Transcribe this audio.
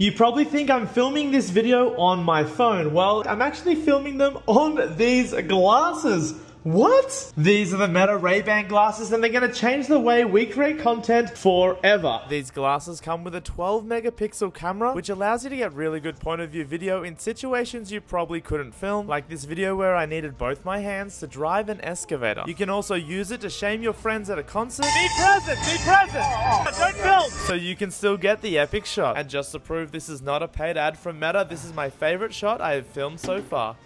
You probably think I'm filming this video on my phone. Well, I'm actually filming them on these glasses. What? These are the Meta Ray-Ban glasses and they're going to change the way we create content forever. These glasses come with a 12 megapixel camera which allows you to get really good point of view video in situations you probably couldn't film like this video where I needed both my hands to drive an excavator. You can also use it to shame your friends at a concert. Be present! Be present! Don't film! So you can still get the epic shot. And just to prove this is not a paid ad from Meta, this is my favorite shot I have filmed so far.